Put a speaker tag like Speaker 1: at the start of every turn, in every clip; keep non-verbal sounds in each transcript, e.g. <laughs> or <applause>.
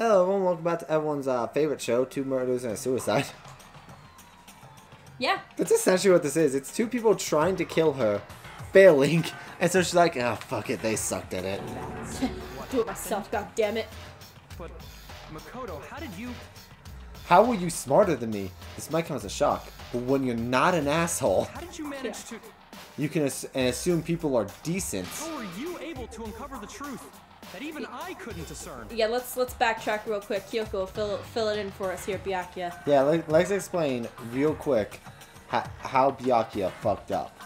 Speaker 1: Hello, everyone. Welcome back to everyone's uh, favorite show, Two Murders and a Suicide.
Speaker 2: Yeah.
Speaker 1: That's essentially what this is. It's two people trying to kill her, failing, and so she's like, oh, fuck it, they sucked at it.
Speaker 2: Do it myself, god damn it.
Speaker 3: But, Makoto, how did you...
Speaker 1: How were you smarter than me? This might come as a shock, but when you're not an asshole,
Speaker 3: How did you manage to...
Speaker 1: you can ass and assume people are decent.
Speaker 3: How were you able to uncover the truth that even I couldn't discern?
Speaker 2: Yeah, let's let's backtrack real quick. Kyoko, fill fill it in for us here, Byakuya.
Speaker 1: Yeah, let, let's explain real quick how, how Byakuya fucked up.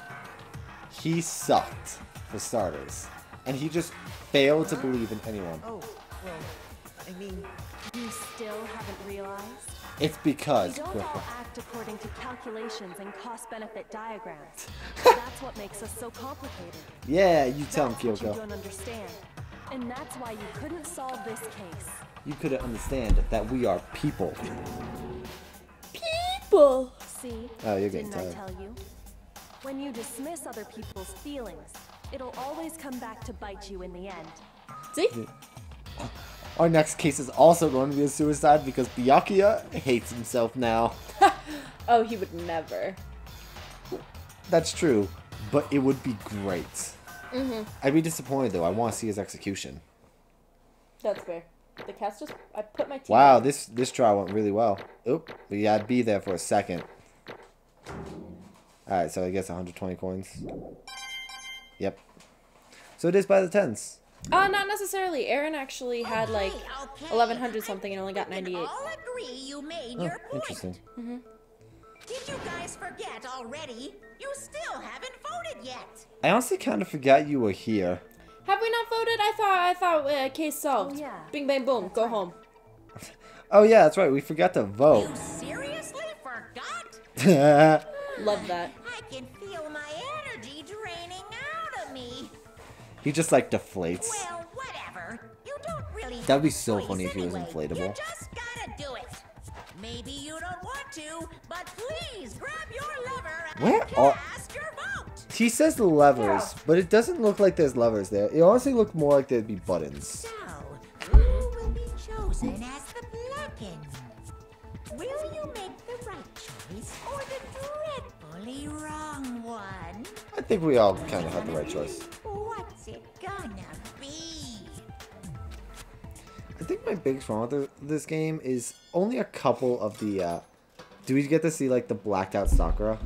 Speaker 1: He sucked, for starters, and he just failed to believe in anyone.
Speaker 4: Oh, well, I mean,
Speaker 5: You still haven't realized?
Speaker 1: It's
Speaker 5: We
Speaker 1: because
Speaker 5: don't all act according to calculations and cost-benefit diagrams. <laughs> that's what makes us so complicated.
Speaker 1: Yeah, you tell him,
Speaker 5: That's what you
Speaker 1: Kyoko.
Speaker 5: don't understand. And that's why you couldn't solve this case.
Speaker 1: You couldn't understand that we are people.
Speaker 2: People.
Speaker 5: See?
Speaker 1: Oh, you're getting
Speaker 5: Didn't I tell you? When you dismiss other people's feelings, it'll always come back to bite you in the end.
Speaker 2: See?
Speaker 1: Our next case is also going to be a suicide because Byakuya hates himself now. <laughs>
Speaker 2: Oh, he would never.
Speaker 1: That's true, but it would be great.
Speaker 2: Mm-hmm.
Speaker 1: I'd be disappointed though. I want to see his execution.
Speaker 2: That's fair. The cat's just. I put my teeth.
Speaker 1: Wow, this this trial went really well. Oop, but yeah, I'd be there for a second. All right, so I guess 120 coins. Yep. So it is by the tens.
Speaker 2: Uh, not necessarily. Aaron actually had like
Speaker 6: Okay,
Speaker 2: 1100 something and only got 98.
Speaker 6: all agree you made
Speaker 1: Oh,
Speaker 6: your point.
Speaker 1: interesting.
Speaker 6: Did you guys forget already? You still haven't voted yet.
Speaker 1: I honestly kind of forgot you were here.
Speaker 2: Have we not voted? I thought I thought uh, case solved.
Speaker 5: Oh, yeah.
Speaker 2: Bing bang boom. Go home. <laughs>
Speaker 1: Oh yeah, that's right. We forgot to vote.
Speaker 6: You seriously forgot? <laughs>
Speaker 2: Love that.
Speaker 6: I can feel my energy draining out of me.
Speaker 1: he just like deflates.
Speaker 6: Well, whatever. You don't really.
Speaker 1: That'd be so
Speaker 6: choice
Speaker 1: funny if he was
Speaker 6: anyway.
Speaker 1: inflatable.
Speaker 6: Maybe you don't want to, but please grab your lever and
Speaker 1: Where are-
Speaker 6: cast your vote.
Speaker 1: He says the levers, but it doesn't look like there's levers there. It honestly looked more like there'd be buttons.
Speaker 6: So, who will be chosen as the blackened? Will you make the right choice or the dreadfully wrong one?
Speaker 1: I think we all kind of had the right choice.
Speaker 6: What's it gonna?
Speaker 1: I think my biggest problem with this game is only a couple of the. Uh, do we get to see like the blacked out Sakura?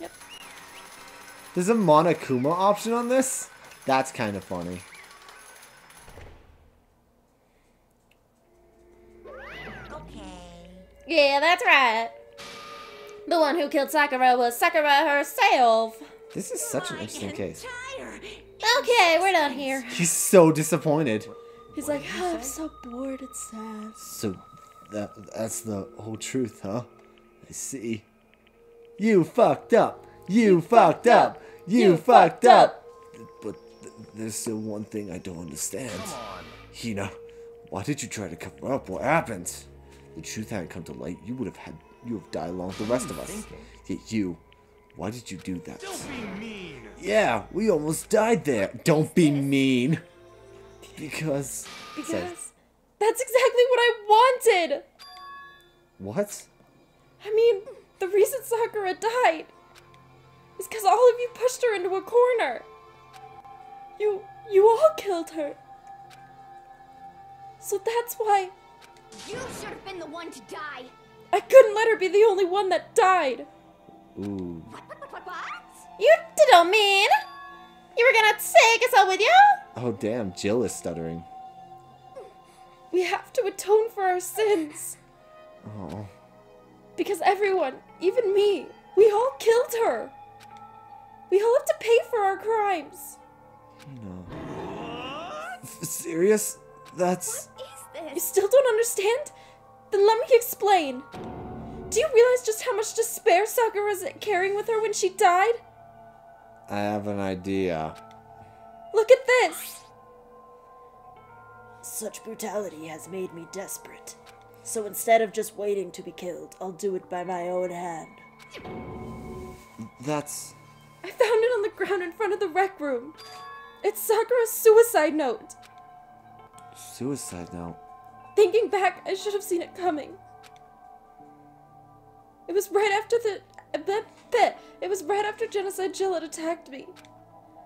Speaker 2: Yep.
Speaker 1: There's a Monokuma option on this. That's kind of funny.
Speaker 6: Okay.
Speaker 2: Yeah, that's right. The one who killed Sakura was Sakura herself.
Speaker 1: This is such an interesting case.
Speaker 6: Entire
Speaker 2: Okay, we're done here.
Speaker 1: He's so disappointed.
Speaker 2: He's like, oh, I'm so bored. It's sad.
Speaker 1: So that that's the whole truth, huh? I see. You fucked up. You, fucked up. You,
Speaker 2: You
Speaker 1: fucked
Speaker 2: fucked
Speaker 1: up. But th- there's still one thing I don't understand.
Speaker 3: Come on.
Speaker 1: Hina, why did you try to cover up what happened? The truth hadn't come to light. You would have had you have died along with the rest of us.
Speaker 3: thinking?
Speaker 1: Yet you, why did you do that?
Speaker 3: Don't be mean.
Speaker 1: Yeah, we almost died there. Don't be mean. Because.
Speaker 2: Because
Speaker 1: says-
Speaker 2: that's exactly what I wanted.
Speaker 1: what?
Speaker 2: I mean, the reason Sakura died is because all of you pushed her into a corner. You, you all killed her. So that's why
Speaker 7: You should have been the one to die.
Speaker 2: I couldn't let her be the only one that died.
Speaker 1: Ooh.
Speaker 7: What, what, what, what?
Speaker 2: You didn't mean you were gonna take us all with you.
Speaker 1: Oh damn, Jill is stuttering.
Speaker 2: We have to atone for our sins.
Speaker 1: Oh.
Speaker 2: Because everyone, even me, we all killed her. We all have to pay for our crimes. No.
Speaker 1: Serious? That's.
Speaker 7: Is
Speaker 2: You still don't understand? Then let me explain. Do you realize just how much despair Sakura was carrying with her when she died?
Speaker 1: I have an idea.
Speaker 2: Look at this! Such brutality has made me desperate. So instead of just waiting to be killed, I'll do it by my own hand.
Speaker 1: That's.
Speaker 2: I found it on the ground in front of the rec room. It's Sakura's suicide note.
Speaker 1: Suicide note.
Speaker 2: Thinking back, I should have seen it coming. It was right after the. bleh, bleh. It was right after Genocide Jill had attacked me.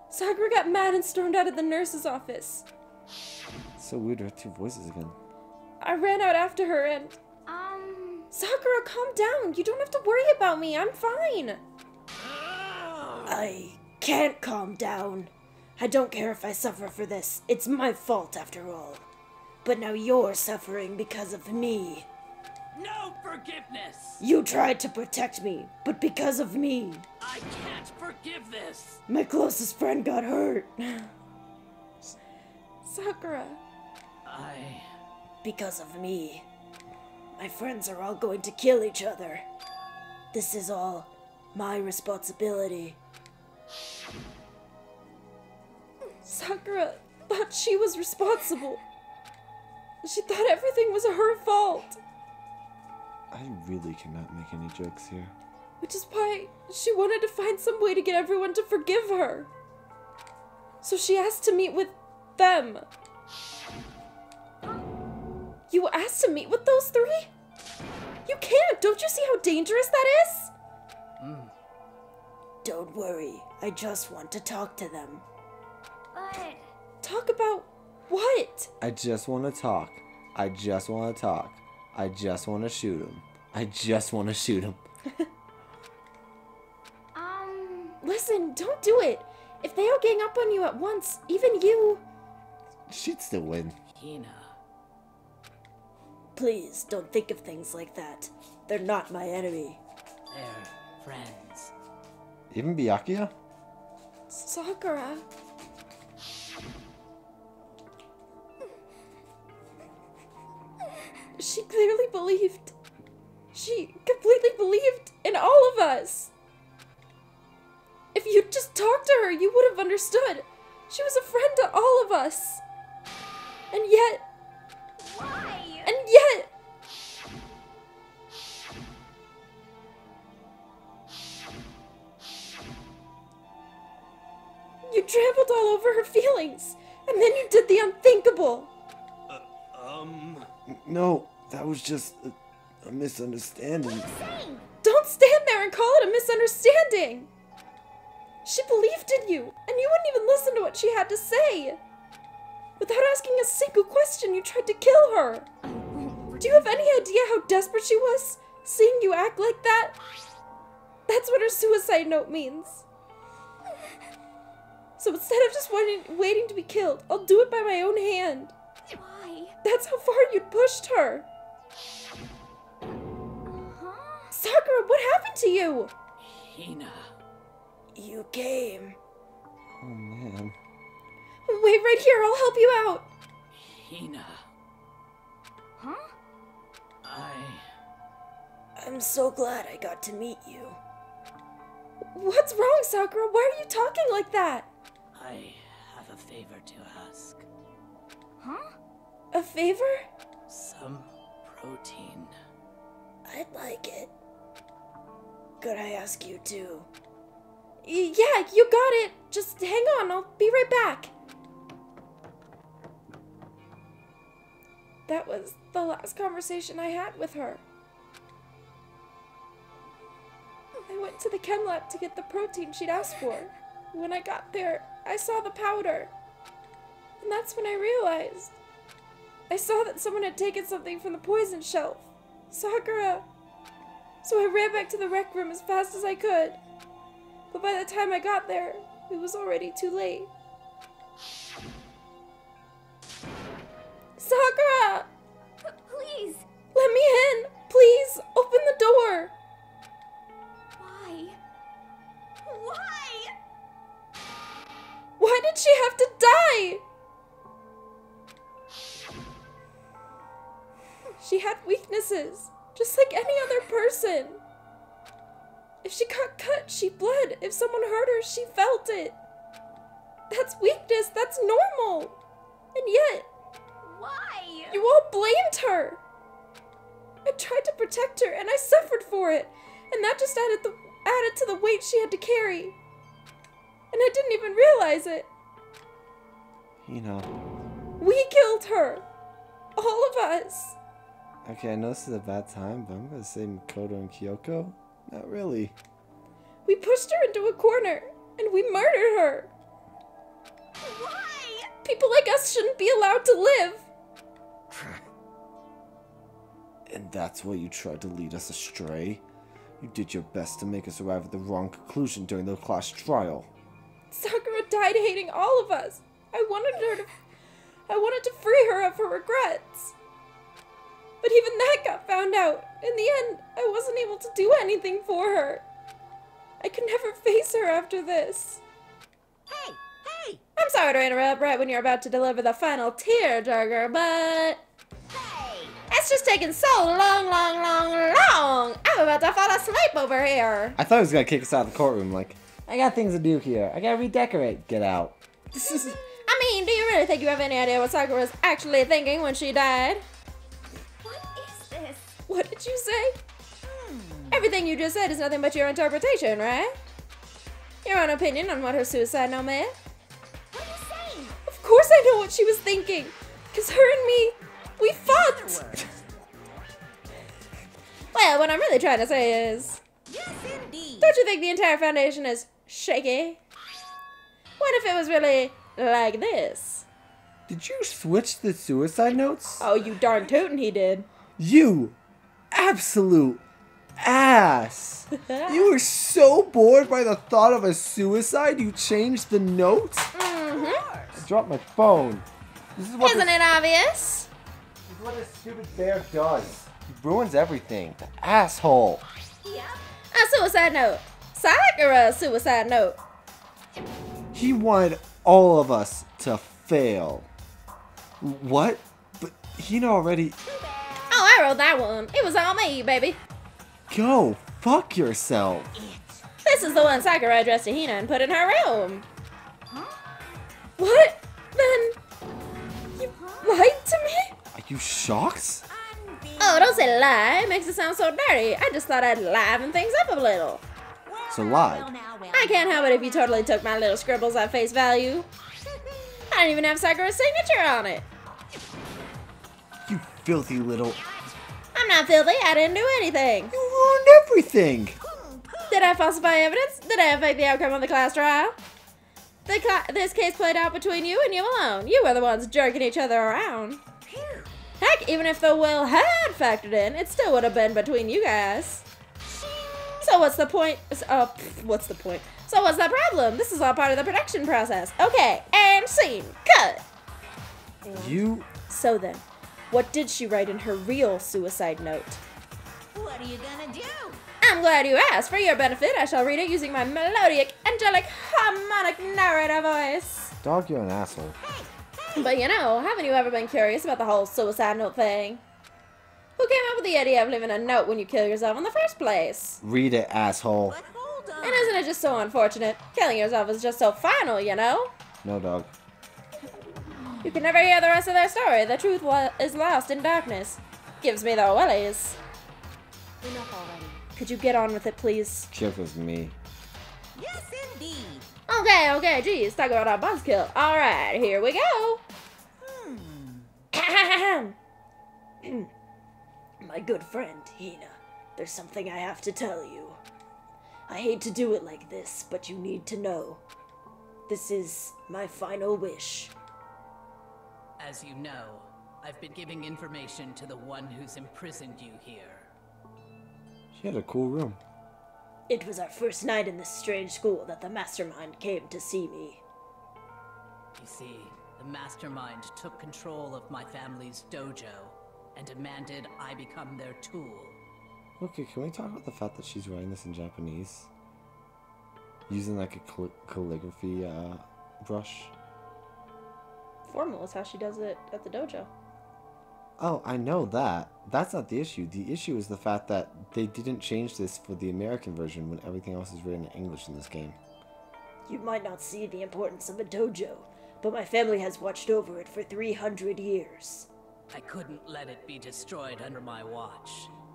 Speaker 2: Sakura got mad and stormed out of the nurse's office.
Speaker 1: It's So weird to have two voices again.
Speaker 2: I ran out after her and.
Speaker 7: Um,
Speaker 2: Sakura, calm down. You don't have to worry about me. I'm fine. I can't calm down. I don't care if I suffer for this. It's my fault after all. But now you're suffering because of me.
Speaker 8: No forgiveness!
Speaker 2: You tried to protect me, but because of me,
Speaker 8: I can't forgive this!
Speaker 2: my closest friend got hurt. Sakura.
Speaker 8: I.
Speaker 2: Because of me, my friends are all going to kill each other. This is all my responsibility. Sakura thought she was responsible. She thought everything was her fault,
Speaker 1: I really cannot make any jokes here.
Speaker 2: which is why she wanted to find some way to get everyone to forgive her. So she asked to meet with them. You asked to meet with those three? You can't! Don't you see how dangerous that is? Mm. Don't worry, I just want to talk to them.
Speaker 7: but
Speaker 2: Talk about what?
Speaker 1: I just want to talk. I just want to talk. I just want to shoot him. I just want to shoot him. <laughs>
Speaker 7: um,
Speaker 2: Listen, don't do it. If they all gang up on you at once, even you.
Speaker 1: She'd still win.
Speaker 8: Hina.
Speaker 2: Please don't think of things like that. They're not my enemy.
Speaker 8: They're friends.
Speaker 1: Even Byakuya?
Speaker 2: Sakura. She clearly believed. She completely believed in all of us. If you'd just talked to her, you would have understood. She was a friend to all of us. And yet,
Speaker 7: why?
Speaker 2: and yet, you trampled all over her feelings, and then you did the unthinkable.
Speaker 8: Um.
Speaker 1: No, that was just a, a misunderstanding.
Speaker 7: Saying,
Speaker 2: Don't stand there and call it a misunderstanding. She believed in you, and you wouldn't even listen to what she had to say. Without asking a single question, you tried to kill her. Do you have any idea how desperate she was, seeing you act like that? That's what her suicide note means. So instead of just waiting, waiting to be killed, I'll do it by my own hand.
Speaker 7: why?
Speaker 2: That's how far you'd pushed her. Sakura, what happened to you?
Speaker 8: Hina.
Speaker 2: You came.
Speaker 1: Oh man.
Speaker 2: Wait right here, I'll help you out.
Speaker 8: Hina.
Speaker 7: Huh?
Speaker 8: I.
Speaker 2: I'm so glad I got to meet you. What's wrong, Sakura? Why are you talking like that?
Speaker 8: I have a favor to ask.
Speaker 7: Huh?
Speaker 2: A favor?
Speaker 8: Some protein.
Speaker 2: I'd like it. Could I ask you to? Yeah, you got it. Just hang on, I'll be right back. That was the last conversation I had with her. I went to the chem lab to get the protein she'd asked for. When I got there, I saw the powder. And that's when I realized. I saw that someone had taken something from the poison shelf. Sakura. So I ran back to the rec room as fast as I could. But by the time I got there, it was already too late. Sakura!
Speaker 7: P- please,
Speaker 2: Let me in! Please, open the door!
Speaker 7: why? Why?
Speaker 2: Why did she have to die? She had weaknesses, just like any other person. If she got cut, she bled. If someone hurt her, she felt it. That's weakness, that's normal. And yet,
Speaker 7: Why?
Speaker 2: you all blamed her. I tried to protect her and I suffered for it. And that just added the added to the weight she had to carry. And I didn't even realize it.
Speaker 1: You know,
Speaker 2: We killed her. All of us.
Speaker 1: Okay, I know this is a bad time, but I'm gonna say Makoto and Kyoko. Not really.
Speaker 2: We pushed her into a corner and we murdered her.
Speaker 7: Why?
Speaker 2: People like us shouldn't be allowed to live. <laughs>
Speaker 1: And that's why you tried to lead us astray? You did your best to make us arrive at the wrong conclusion during the class trial.
Speaker 2: Sakura died hating all of us. I wanted her to. I wanted to free her of her regrets. But even that got found out. In the end, I wasn't able to do anything for her. I could never face her after this.
Speaker 6: Hey, hey,
Speaker 2: I'm sorry to interrupt right when you're about to deliver the final tearjerker, but
Speaker 6: hey!
Speaker 2: it's just taking so long, long, long, long. I'm about to fall asleep over here.
Speaker 1: I thought he was gonna kick us out of the courtroom, like, I got things to do here. I gotta redecorate. Get out. This <laughs> is.
Speaker 2: I mean, do you really think you have any idea what Sakura was actually thinking when she died?
Speaker 7: What is this?
Speaker 2: What did you say? Everything you just said is nothing but your interpretation, right? Your own opinion on what her suicide note meant?
Speaker 7: What are you saying?
Speaker 2: Of course I know what she was thinking. Because her and me, we fucked. Well, what I'm really trying to say is,
Speaker 6: Yes, indeed.
Speaker 2: don't you think the entire foundation is shaky? What if it was really like this?
Speaker 1: Did you switch the suicide notes?
Speaker 2: Oh, you darn tootin' he did.
Speaker 1: You absolute ass. <laughs> you were so bored by the thought of a suicide, you changed the note?
Speaker 2: Mm-hmm.
Speaker 1: I dropped my phone. This is what
Speaker 2: Isn't
Speaker 1: this,
Speaker 2: it obvious?
Speaker 1: this is what this stupid bear does. He ruins everything. The asshole.
Speaker 7: Yep.
Speaker 2: A suicide note. Sakura suicide note.
Speaker 1: He wanted all of us to fail. What? But Hina already.
Speaker 2: Oh, I wrote that one. It was all me, baby.
Speaker 1: Go fuck yourself.
Speaker 2: This is the one Sakura addressed to Hina and put in her room. Huh? What? Then you lied to me?
Speaker 1: Are you shocked?
Speaker 2: Oh, don't say lie. It makes it sound so dirty. I just thought I'd liven things up a little.
Speaker 1: So lied.
Speaker 6: Well, now, well,
Speaker 2: I can't help it if you totally took my little scribbles at face value. I don't even have Sakura's signature on it.
Speaker 1: Filthy little.
Speaker 2: I'm not filthy. I didn't do anything.
Speaker 1: You ruined everything.
Speaker 2: Did I falsify evidence? Did I affect the outcome of the class trial? The cla- this case played out between you and you alone. You were the ones jerking each other around. Heck, even if the will had factored in, it still would have been between you guys. So what's the point? Uh, what's the point? So what's the problem? This is all part of the production process. Okay, and scene. Cut.
Speaker 1: You.
Speaker 2: So then, what did she write in her real suicide note?
Speaker 6: what are you gonna do?
Speaker 2: I'm glad you asked. For your benefit, I shall read it using my melodic, angelic, harmonic narrator voice.
Speaker 1: Dog, you're an asshole.
Speaker 2: But you know, haven't you ever been curious about the whole suicide note thing? Who came up with the idea of leaving a note when you kill yourself in the first place?
Speaker 1: Read it, asshole.
Speaker 6: But hold on.
Speaker 2: And isn't it just so unfortunate? Killing yourself is just so final, you know?
Speaker 1: No, dog.
Speaker 2: You can never hear the rest of their story. The truth wa- is lost in darkness. Gives me the willies.
Speaker 5: Enough already.
Speaker 2: Could you get on with it, please?
Speaker 1: Kyoko me.
Speaker 6: Yes, indeed.
Speaker 2: Okay, okay, geez, talk about our buzzkill. Alright, here we go. Hmm. <coughs> My good friend, Hina, there's something I have to tell you. I hate to do it like this, but you need to know. This is my final wish.
Speaker 8: As you know, I've been giving information to the one who's imprisoned you here.
Speaker 1: She had a cool room.
Speaker 2: It was our first night in this strange school that the mastermind came to see me.
Speaker 8: You see, the mastermind took control of my family's dojo and demanded I become their tool.
Speaker 1: Okay, can we talk about the fact that she's writing this in Japanese? Using like a cal- calligraphy uh, brush.
Speaker 2: Formal is how she does it at the dojo.
Speaker 1: Oh, I know that. That's not the issue. The issue is the fact that they didn't change this for the American version when everything else is written in English in this game.
Speaker 2: You might not see the importance of a dojo, but my family has watched over it for 300 years.
Speaker 8: I couldn't let it be destroyed under my watch.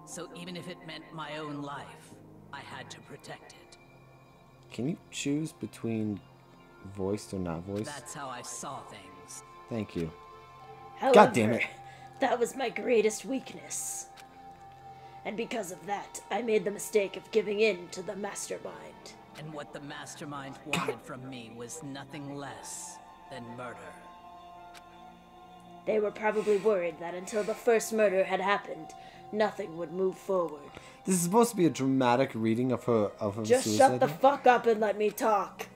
Speaker 8: So even if it meant my own life, I had to protect it.
Speaker 1: Can you choose between voiced or not voiced?
Speaker 8: That's how I saw things.
Speaker 1: Thank you.
Speaker 2: However,
Speaker 1: God damn it.
Speaker 9: That was my greatest weakness. And because of that, I made the mistake of giving in to the mastermind.
Speaker 8: And what the mastermind wanted from me was nothing less than murder.
Speaker 9: They were probably worried that until the first murder had happened, nothing would move forward.
Speaker 1: This is supposed to be a dramatic reading of her of her
Speaker 9: Just
Speaker 1: suicide.
Speaker 9: shut the fuck up and let me talk.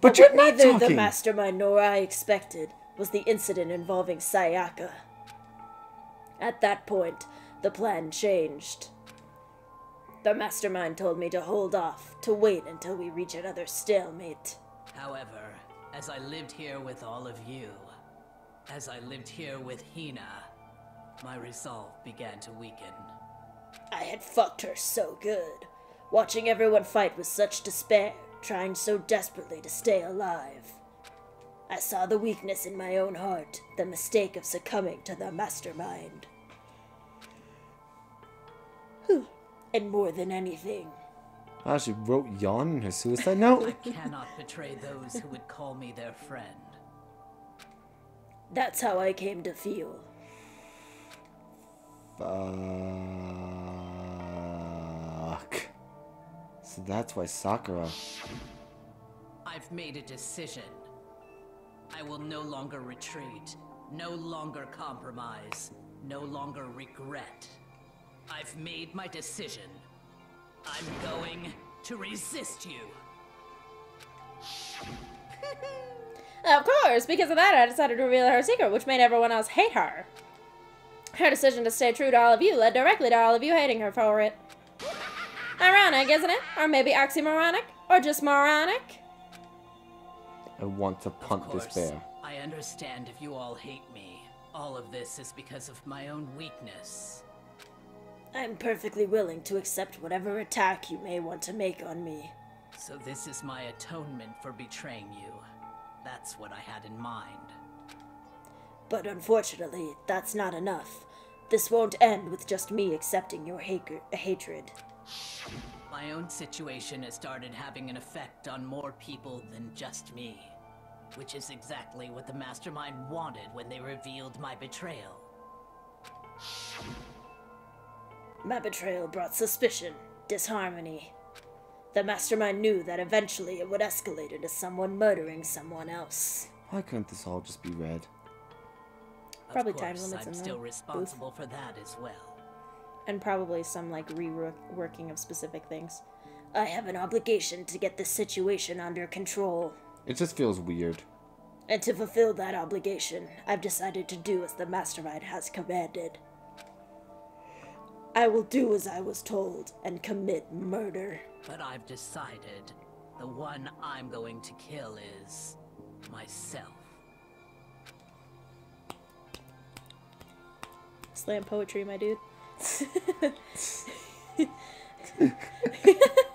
Speaker 1: but you're not
Speaker 9: neither the mastermind nor I expected was the incident involving Sayaka. At that point, the plan changed. The mastermind told me to hold off, to wait until we reach another stalemate.
Speaker 8: However, as I lived here with all of you, as I lived here with Hina, my resolve began to weaken.
Speaker 9: I had fucked her so good, watching everyone fight with such despair, trying so desperately to stay alive. I saw the weakness in my own heart, the mistake of succumbing to the mastermind. Whew. And more than anything,
Speaker 1: Ah, she wrote yawn in her suicide note.
Speaker 8: I cannot betray those who would call me their friend.
Speaker 9: that's how I came to feel.
Speaker 1: Fuck. So that's why Sakura.
Speaker 8: I've made a decision. I will no longer retreat, no longer compromise, no longer regret. I've made my decision. I'm going to resist you. <laughs>
Speaker 9: Of course, because of that, I decided to reveal her secret, which made everyone else hate her. Her decision to stay true to all of you led directly to all of you hating her for it. Ironic, isn't it? Or maybe oxymoronic? Or just moronic?
Speaker 1: I want to
Speaker 8: Of
Speaker 1: punt
Speaker 8: course,
Speaker 1: this bear.
Speaker 8: I understand if you all hate me. All of this is because of my own weakness.
Speaker 9: I'm perfectly willing to accept whatever attack you may want to make on me.
Speaker 8: So this is my atonement for betraying you. That's what I had in mind.
Speaker 9: But unfortunately, that's not enough. This won't end with just me accepting your ha- hatred.
Speaker 8: My own situation has started having an effect on more people than just me. Which is exactly what the Mastermind wanted when they revealed my betrayal.
Speaker 9: My betrayal brought suspicion, disharmony. The mastermind knew that eventually it would escalate into someone murdering someone else.
Speaker 1: Why couldn't this all just be red?
Speaker 9: Probably
Speaker 8: of
Speaker 9: time limits
Speaker 8: I'm
Speaker 9: in the
Speaker 8: still
Speaker 9: booth.
Speaker 8: responsible for that as well.
Speaker 9: And probably some like reworking of specific things. I have an obligation to get this situation under control.
Speaker 1: It just feels weird.
Speaker 9: And to fulfill that obligation, I've decided to do as the mastermind has commanded. I will do as I was told and commit murder.
Speaker 8: But I've decided the one I'm going to kill is myself.
Speaker 9: Slam poetry, my dude. <laughs> <laughs> <laughs>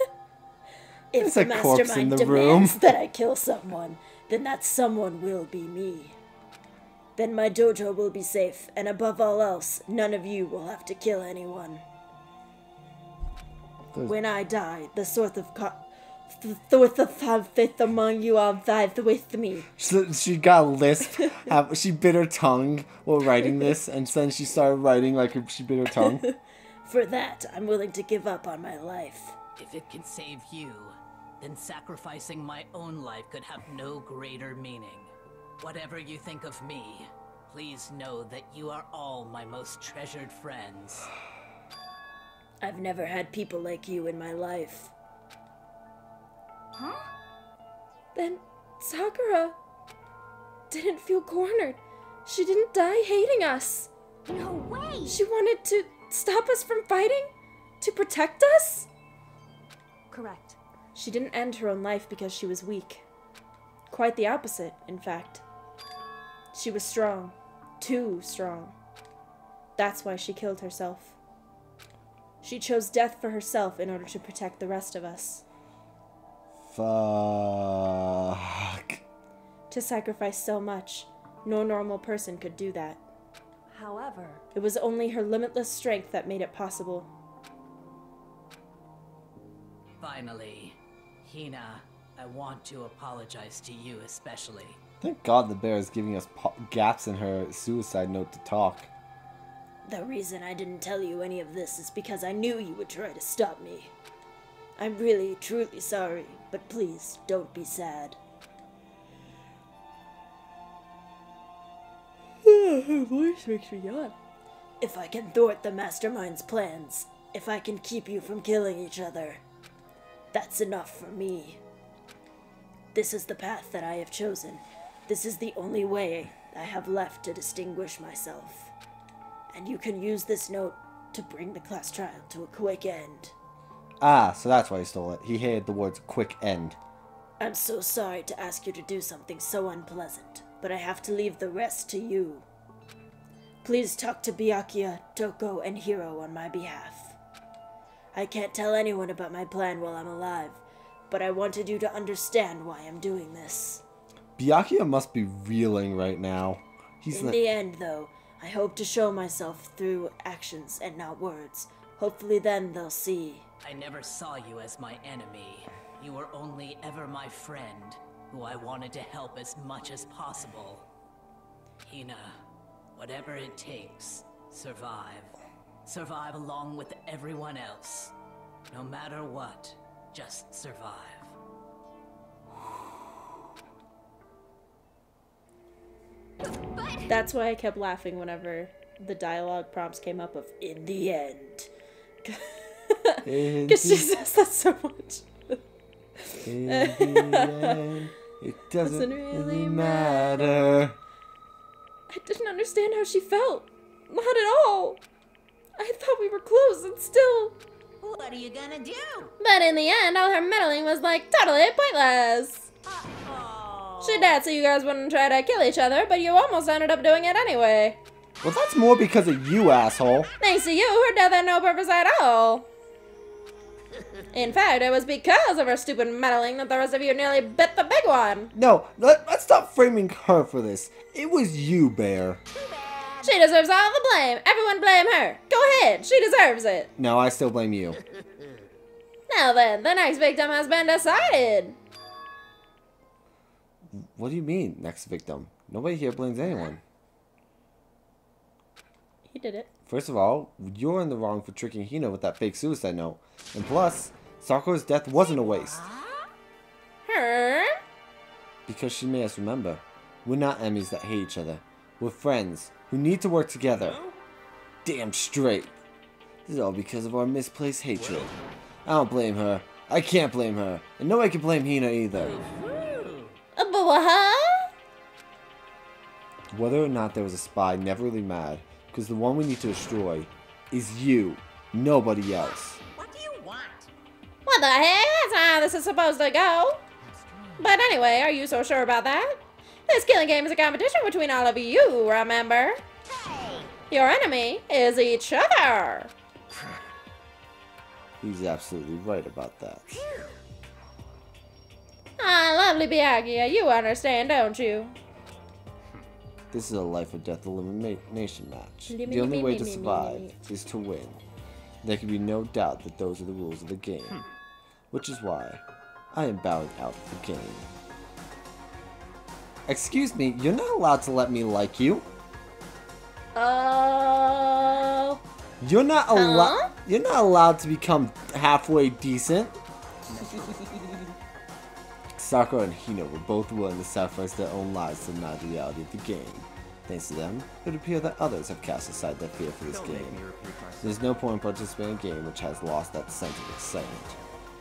Speaker 9: if
Speaker 1: There's
Speaker 9: the
Speaker 1: a corpse in
Speaker 9: mastermind
Speaker 1: the
Speaker 9: demands
Speaker 1: room.
Speaker 9: that I kill someone, then that someone will be me. Then my dojo will be safe, and above all else, none of you will have to kill anyone.
Speaker 1: There's-
Speaker 9: When I die, the sort of co- the fourth of five fifth among you are vived with me.
Speaker 1: She, she got a lisp. have- she bit her tongue while writing this, and then she started writing like she bit her tongue. <laughs>
Speaker 9: For that, I'm willing to give up on my life.
Speaker 8: If it can save you, then sacrificing my own life could have no greater meaning. Whatever you think of me, please know that you are all my most treasured friends.
Speaker 9: I've never had people like you in my life.
Speaker 7: Huh?
Speaker 9: Then Sakura didn't feel cornered. She didn't die hating us.
Speaker 7: No way!
Speaker 9: She wanted to stop us from fighting? To protect us?
Speaker 5: Correct.
Speaker 9: She didn't end her own life because she was weak. Quite the opposite, in fact. She was strong. Too strong. That's why she killed herself. She chose death for herself in order to protect the rest of us.
Speaker 1: Fuck.
Speaker 9: To sacrifice so much, no normal person could do that.
Speaker 5: However,
Speaker 9: It was only her limitless strength that made it possible.
Speaker 8: Finally, Hina, I want to apologize to you especially.
Speaker 1: Thank God the bear is giving us po- gaps in her suicide note to talk.
Speaker 9: The reason I didn't tell you any of this is because I knew you would try to stop me. I'm really, truly sorry, but please don't be sad. <sighs> Her voice makes me yawn. If I can thwart the mastermind's plans, if I can keep you from killing each other, that's enough for me. This is the path that I have chosen. This is the only way I have left to distinguish myself. And you can use this note to bring the class trial to a quick end.
Speaker 1: Ah, so that's why he stole it. He hated the words quick end.
Speaker 9: I'm so sorry to ask you to do something so unpleasant, but I have to leave the rest to you. Please talk to Byakuya, Toko, and Hiro on my behalf. I can't tell anyone about my plan while I'm alive, but I wanted you to understand why I'm doing this.
Speaker 1: Byakuya must be reeling right now. He's
Speaker 9: In the end, though, I hope to show myself through actions and not words. Hopefully, then they'll see.
Speaker 8: I never saw you as my enemy. You were only ever my friend, who I wanted to help as much as possible. Hina, whatever it takes, survive. Survive along with everyone else. No matter what, just survive.
Speaker 2: That's why I kept laughing whenever the dialogue prompts came up of in the end. <laughs> Because she says that so much.
Speaker 1: in the end, it <laughs> doesn't,
Speaker 2: Doesn't
Speaker 1: really
Speaker 2: really
Speaker 1: matter.
Speaker 2: I didn't understand how she felt. Not at all. I thought we were close and still.
Speaker 6: What are you gonna do?
Speaker 2: But in the end, all her meddling was like totally pointless. She did so you guys wouldn't try to kill each other, but you almost ended up doing it anyway.
Speaker 1: Well, that's more because of you, asshole.
Speaker 2: Thanks to you, her death had no purpose at all. In fact, it was because of her stupid meddling that the rest of you nearly bit the big one.
Speaker 1: No, let, let's stop framing her for this. It was you, Bear.
Speaker 2: She deserves all the blame. Everyone blame her. Go ahead, she deserves it.
Speaker 1: No, I still blame you.
Speaker 2: Now then, the next victim has been decided.
Speaker 1: What do you mean, next victim? Nobody here blames anyone.
Speaker 2: He did it.
Speaker 1: First of all, you're in the wrong for tricking Hina with that fake suicide note. And plus, Sakura's death wasn't a waste.
Speaker 2: Her?
Speaker 1: Because she made us remember, we're not enemies that hate each other. We're friends who need to work together. Damn straight. This is all because of our misplaced hatred. I don't blame her. I can't blame her. And nobody can blame Hina either.
Speaker 2: Uh, but what?
Speaker 1: Whether or not there was a spy never really mattered, because the one we need to destroy is you, nobody else.
Speaker 6: What do you want?
Speaker 2: What the heck? That's not how this is supposed to go. But anyway, are you so sure about that? This killing game is a competition between all of you, remember?
Speaker 6: Hey!
Speaker 2: Your enemy is each other. <sighs>
Speaker 1: He's absolutely right about that.
Speaker 2: Ah, lovely Byakuya, you understand, don't you?
Speaker 1: This is a life or death elimination match. The only way to survive is to win. There can be no doubt that those are the rules of the game. Which is why I am bowing out of the game. Excuse me, you're not allowed to let me like you.
Speaker 2: Oh.
Speaker 1: You're not allowed.
Speaker 2: Huh?
Speaker 1: You're not allowed to become halfway decent. Sakura and Hina were both willing to sacrifice their own lives to deny the reality of the game. Thanks to them, it would appear that others have cast aside their fear for this
Speaker 3: Don't
Speaker 1: game.
Speaker 3: me repeat myself.
Speaker 1: There's no point in participating in a game which has lost that sense of excitement.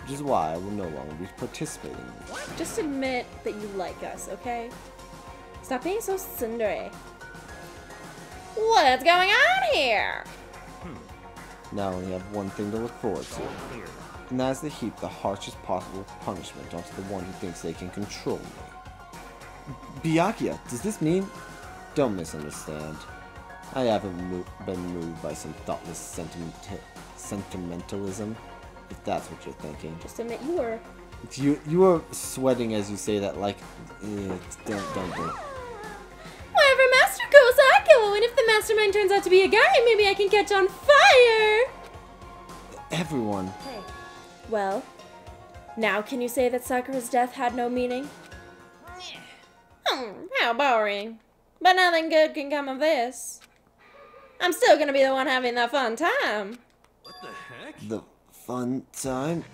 Speaker 1: Which is why I will no longer be participating in this.
Speaker 2: Just admit that you like us, okay? Stop being so tsundere. What's going on here?
Speaker 1: Now I only have one thing to look forward to, and that is to heap the harshest possible punishment onto the one who thinks they can control me. Byakuya, does this mean? Don't misunderstand. I haven't mo- been moved by some thoughtless sentiment- sentimentalism, if that's what you're thinking.
Speaker 2: Just admit you were.
Speaker 1: You you are sweating as you say that, like, eh, don't don't do.
Speaker 2: Mastermind turns out to be a guy, maybe I can catch on fire.
Speaker 1: Everyone,
Speaker 2: Hey. Well, now can you say that Sakura's death had no meaning? Hmm, how boring. But nothing good can come of this. I'm still gonna be the one having the fun time.
Speaker 3: What the heck?
Speaker 1: The fun time?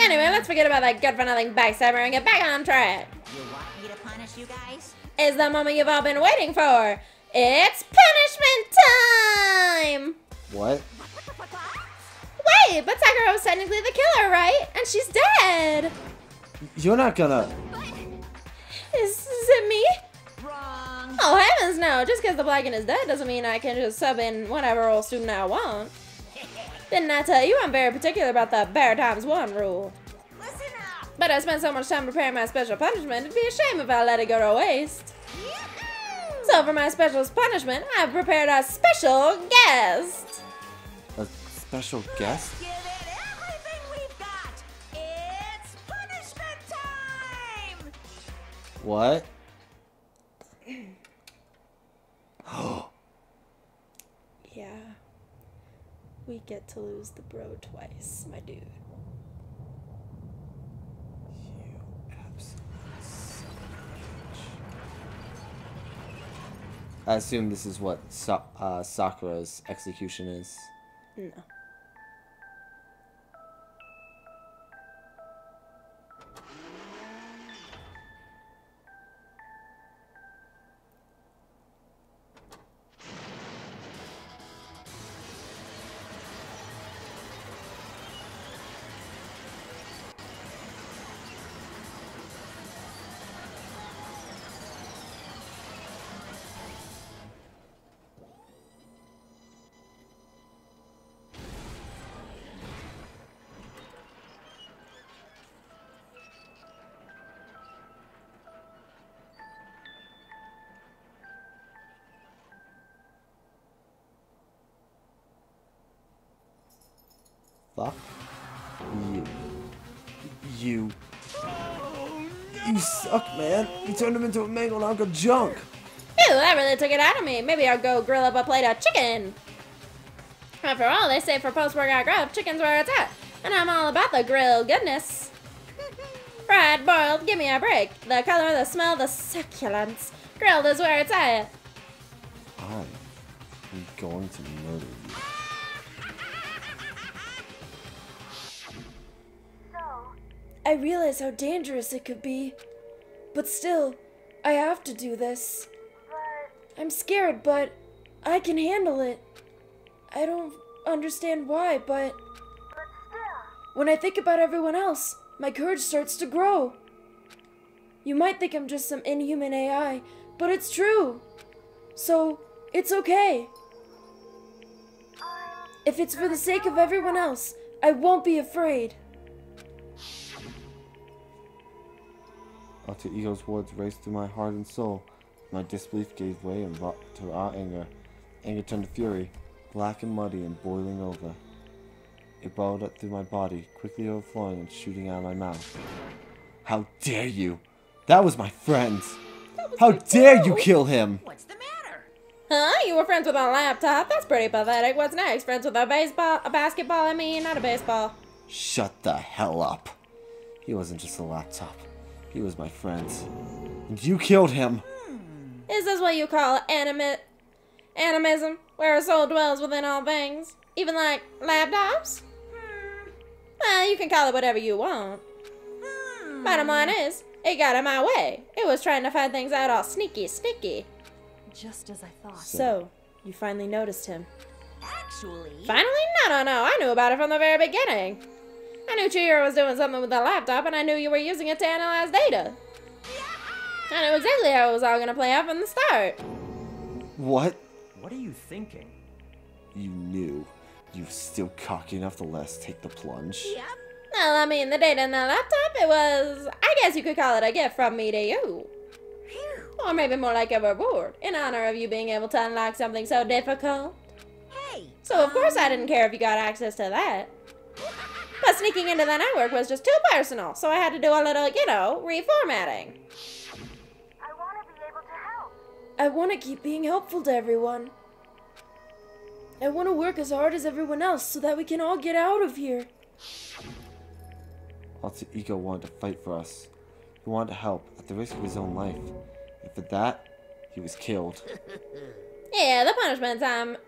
Speaker 2: Anyway, let's forget about that good for nothing backstabber and get back on track.
Speaker 6: You want me to punish you guys?
Speaker 2: Is the moment you've all been waiting for. It's punishment time!
Speaker 1: What?
Speaker 2: Wait, but Sakura was technically the killer, right? And she's dead!
Speaker 1: You're not gonna.
Speaker 2: Is, is it me?
Speaker 6: Wrong.
Speaker 2: Oh, heavens no. Just because the Blackened is dead doesn't mean I can just sub in whatever old student I want. <laughs> Didn't I tell you I'm very particular about the bear times one rule?
Speaker 6: Listen up.
Speaker 2: But I spent so much time preparing my special punishment, it'd be a shame if I let it go to waste.
Speaker 6: Yoo-hoo!
Speaker 2: So for my special punishment, I've prepared a special guest.
Speaker 1: A special guest?
Speaker 6: Give it everything we've got. It's punishment time.
Speaker 1: What? <gasps>
Speaker 2: Yeah. We get to lose the bro twice, my dude.
Speaker 1: You absolute son of a bitch. I assume this is what uh, Sakura's execution is.
Speaker 2: No.
Speaker 1: You suck, man. You turned him into a mangled hunk of junk.
Speaker 2: Ew, that really took it out of me. Maybe I'll go grill up a plate of chicken. After all, they say for post-workout grub, chicken's where it's at. And I'm all about the grill goodness. <laughs> Fried, boiled, give me a break. The color, the smell, the succulence. Grilled is where it's at.
Speaker 1: I am going to murder you. <laughs>
Speaker 2: I realize how dangerous it could be. But still, I have to do this. I'm scared, but I can handle it. I don't understand why, but. When I think about everyone else, my courage starts to grow. You might think I'm just some inhuman AI, but it's true. So, it's okay. If it's for the sake of everyone else, I won't be afraid.
Speaker 1: Alter Ego's words raced through my heart and soul. My disbelief gave way and brought to our anger. Anger turned to fury, black and muddy and boiling over. It boiled up through my body, quickly overflowing and shooting out of my mouth. How dare you! That was my friend! How dare you kill him!
Speaker 6: What's the matter?
Speaker 2: Huh? You were friends with a laptop? That's pretty pathetic. What's next? Friends with a baseball? A basketball, I mean, not a baseball.
Speaker 1: Shut the hell up! He wasn't just a laptop. He was my friend. And you killed him! Hmm.
Speaker 2: Is this what you call animi- animism? Where a soul dwells within all things? Even like laptops? Hmm. Well, you can call it whatever you want. Hmm. Bottom line is, it got in my way. It was trying to find things out all sneaky, sneaky.
Speaker 5: Just as I thought.
Speaker 2: So, you finally noticed him.
Speaker 6: Actually,
Speaker 2: Finally? No, no, no. I knew about it from the very beginning. I knew Chihiro was doing something with the laptop, and I knew you were using it to analyze data. I knew exactly how it was all gonna play out from the start.
Speaker 1: What?
Speaker 3: What are you thinking?
Speaker 1: You knew. You were still cocky enough to let us take the plunge.
Speaker 6: yep.
Speaker 2: Well, I mean, the data in the laptop, it was, I guess you could call it a gift from me to you. Or maybe more like a reward, in honor of you being able to unlock something so difficult.
Speaker 6: Hey.
Speaker 2: So, of course, I didn't care if you got access to that. Um, But sneaking into the network was just too personal, so I had to do a little, you know, reformatting.
Speaker 7: I want to be able to help.
Speaker 2: I want to keep being helpful to everyone. I want to work as hard as everyone else so that we can all get out of here.
Speaker 1: Alter Ego wanted to fight for us. He wanted to help at the risk of his own life. And for that, he was killed. <laughs>
Speaker 2: Yeah, the punishment time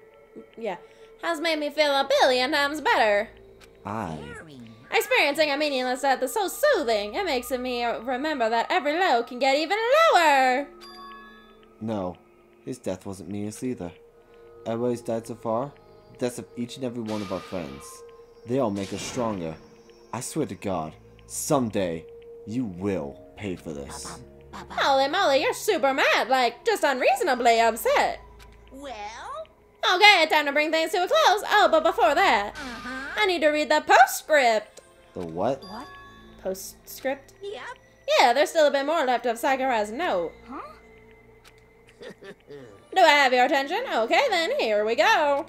Speaker 2: yeah, has made me feel a billion times better.
Speaker 1: I.
Speaker 2: Experiencing a meaningless death is so soothing. It makes me remember that every low can get even lower.
Speaker 1: No, his death wasn't meaningless either. Everybody's died so far. The deaths of each and every one of our friends. They all make us stronger. I swear to God, someday you will pay for this.
Speaker 2: Holy moly, you're super mad, like just unreasonably upset.
Speaker 6: Well,
Speaker 2: Okay, time to bring things to a close. Oh, but before that, uh. I need to read the postscript.
Speaker 1: The what?
Speaker 6: what?
Speaker 2: Postscript?
Speaker 6: Yep.
Speaker 2: Yeah, there's still a bit more left of Sakura's note. Huh? Do I have your attention? Okay, then here we go.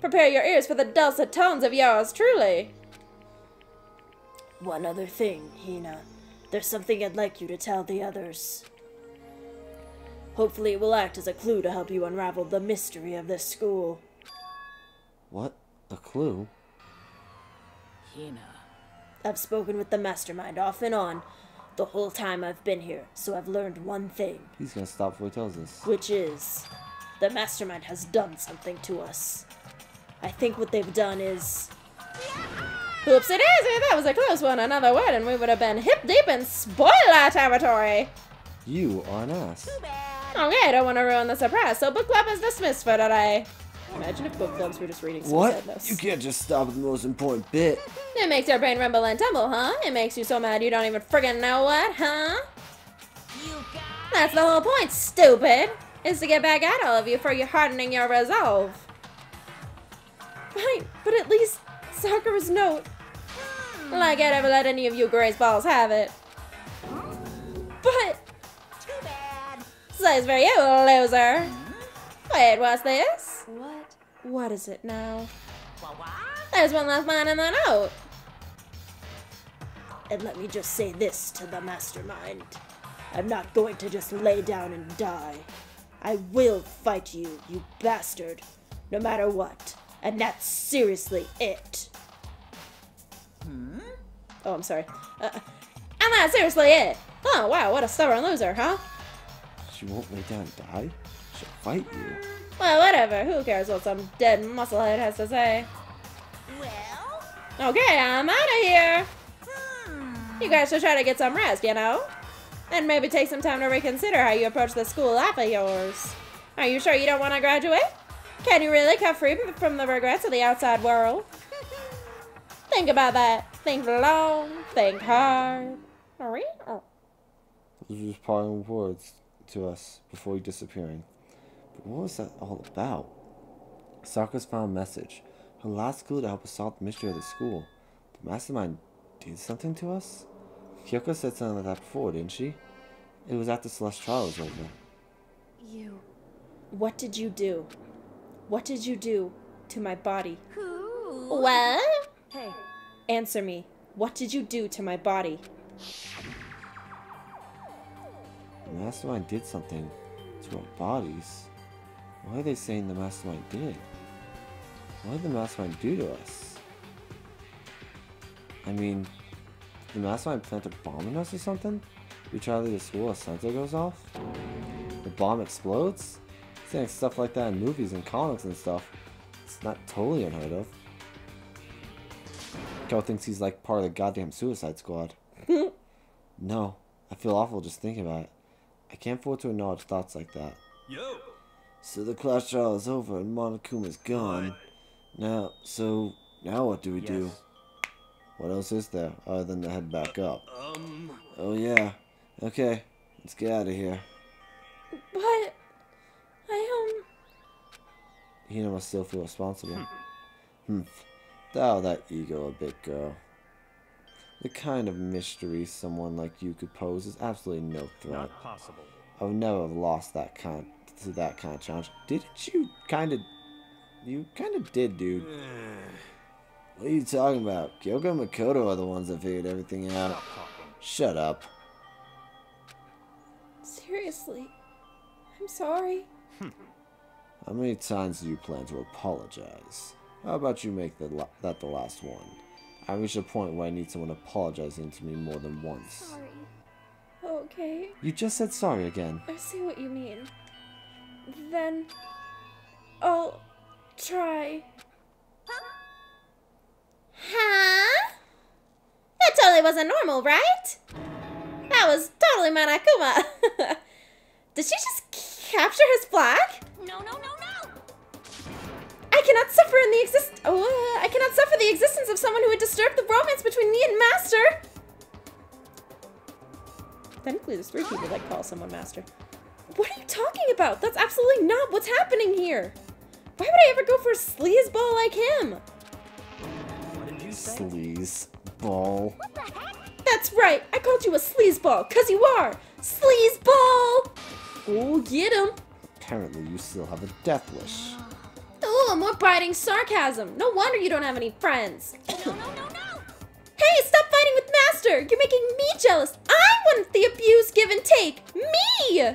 Speaker 2: Prepare your ears for the dulcet tones of yours truly.
Speaker 9: One other thing, Hina. There's something I'd like you to tell the others. Hopefully, it will act as a clue to help you unravel the mystery of this school.
Speaker 1: What? A clue?
Speaker 8: Hina.
Speaker 9: I've spoken with the mastermind off and on the whole time I've been here, so I've learned one thing,
Speaker 1: He's gonna stop before he tells us.
Speaker 9: which is the mastermind has done something to us. I think what they've done is
Speaker 2: Oopsie daisy, that was a close one. Another word, and we would have been hip deep in spoiler territory.
Speaker 1: You are an ass.
Speaker 2: Okay, I don't want to ruin the surprise, so book club is dismissed for today. Imagine if book clubs were just reading suicide
Speaker 1: What?
Speaker 2: notes.
Speaker 1: You can't just stop at the most important bit.
Speaker 2: It makes your brain rumble and tumble, huh? It makes you so mad you don't even friggin' know what, huh?
Speaker 6: You
Speaker 2: That's the whole point, stupid! Is to get back at all of you for you hardening your resolve. Fine, but at least Sakura's note. Like I'd ever let any of you Grace balls have it. But
Speaker 6: too bad.
Speaker 2: says for you, loser. Wait, what's this?
Speaker 5: What?
Speaker 2: Is it now? There's one last line in the note.
Speaker 9: And let me just say this to the mastermind. I'm not going to just lay down and die. I will fight you, you bastard, no matter what. And that's seriously it. Hmm?
Speaker 2: Oh, I'm sorry. Uh, and that's seriously it. Oh, wow, what a stubborn loser, huh?
Speaker 1: She won't lay down and die? She'll fight you.
Speaker 2: Well, whatever. Who cares what some dead musclehead has to say?
Speaker 6: Well,
Speaker 2: Okay, I'm out of here.
Speaker 6: hmm.
Speaker 2: You guys should try to get some rest, you know? And maybe take some time to reconsider how you approach the school life of yours. Are you sure you don't want to graduate? Can you really cut free from the regrets of the outside world? <laughs> Think about that. Think long, think hard. Alright? Oh.
Speaker 1: Those were just parting words to us before he disappearing. But what was that all about? Sakura's final message. Her last clue to help us solve the mystery of the school. The mastermind did something to us? Kyoko said something like that before, didn't she? It was after Celeste's trial was over.
Speaker 5: You.
Speaker 2: What did you do? What did you do to my body?
Speaker 6: Who?
Speaker 2: What?
Speaker 5: Hey,
Speaker 2: Answer me. What did you do to my body?
Speaker 1: The mastermind did something to our bodies. Why are they saying the mastermind did? What did the mastermind do to us? I mean, did the mastermind plant a bomb in us or something? We try to leave the school, a sensor goes off? The bomb explodes? Seeing stuff like that in movies and comics and stuff. It's not totally unheard of. Kel thinks he's like part of the goddamn Suicide Squad. <laughs> no, I feel awful just thinking about it. I can't afford to acknowledge thoughts like that.
Speaker 3: Yo!
Speaker 1: So the class trial is over and Monokuma's gone. Now, so now what do we do? What else is there other than to head back up?
Speaker 3: Um,
Speaker 1: Oh yeah. Okay, let's get out of here.
Speaker 2: But I um
Speaker 1: Hina must still feel responsible. Hmm. Dial that ego a bit, girl. The kind of mystery someone like you could pose is absolutely no threat.
Speaker 3: not possible.
Speaker 1: I would never have lost that kind to that kind of challenge. Didn't you kind of? You kind of did, dude. <sighs> What are you talking about? Kyoko and Makoto are the ones that figured everything out. Shut up.
Speaker 2: seriously. I'm sorry. Hmm.
Speaker 1: How many times do you plan to apologize? How about you make the that the last one? I reached a point where I need someone apologizing to me more than once.
Speaker 2: Sorry. Okay,
Speaker 1: You just said sorry again.
Speaker 2: I see what you mean. Then I'll try.
Speaker 10: Huh? That totally wasn't normal, right? That was totally Monokuma. <laughs> Did she just capture his flag?
Speaker 6: No, no, no, no!
Speaker 2: I cannot suffer in the exist. Oh, uh, I cannot suffer the existence of someone who would disturb the romance between me and Master. Technically, there's three people that call someone Master. What are you talking about? That's absolutely not what's happening here. Why would I ever go for a sleazeball like him?
Speaker 3: What did you say?
Speaker 1: Sleaze. Ball.
Speaker 2: That's right. I called you a sleazeball, cause you are. Sleazeball. Oh, get him.
Speaker 1: Apparently, you still have a death wish. <gasps>
Speaker 2: Oh, more biting sarcasm. No wonder you don't have any friends.
Speaker 6: No, no, no, no!
Speaker 2: Hey, stop fighting with Master! You're making me jealous! I want the abuse, give and take! Me!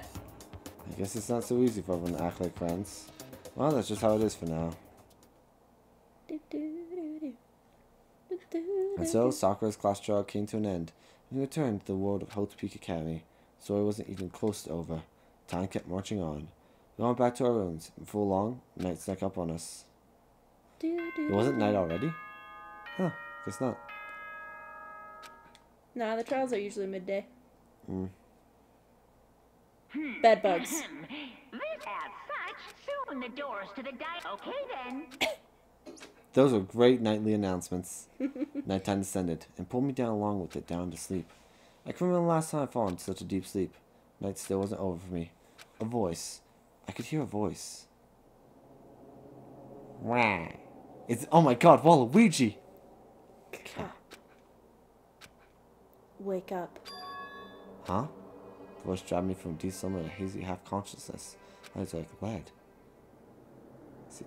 Speaker 1: I guess it's not so easy for everyone to act like friends. Well, that's just how it is for now. And so, Sakura's class trial came to an end, and we returned to the world of Hope's Peak Academy. Story wasn't even close to over. Time kept marching on. We went back to our rooms, and before long, night snuck up on us. It wasn't night already? Huh, guess not.
Speaker 2: Nah, the trials are usually midday.
Speaker 1: Mm.
Speaker 2: Bed bugs.
Speaker 6: This as such, soon the doors to the di- Okay then. <coughs>
Speaker 1: Those were great nightly announcements. <laughs> Nighttime descended, and pulled me down along with it down to sleep. I couldn't remember the last time I fallen into such a deep sleep. Night still wasn't over for me. A voice. I could hear a voice. Wah. It's oh my god, Waluigi!
Speaker 2: Wake up.
Speaker 1: Huh? The voice dragged me from deep slumber to hazy half consciousness. I was like lead. See-